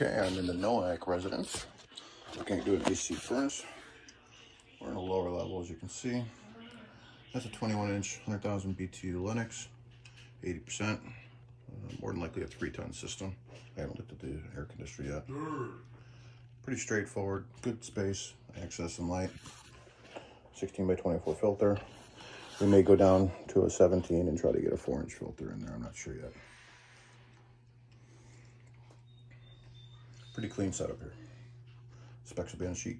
Okay, I'm in the Noack residence. Looking do a DC furnace. We're in a lower level, as you can see. That's a 21 inch, 100,000 BTU Lennox, 80%. Uh, more than likely a three ton system. I haven't looked at the air conditioner yet. Pretty straightforward, good space, access and light. 16 by 24 filter. We may go down to a 17 and try to get a four inch filter in there. I'm not sure yet. Pretty clean setup here. Specs will be on sheet.